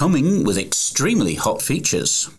coming with extremely hot features.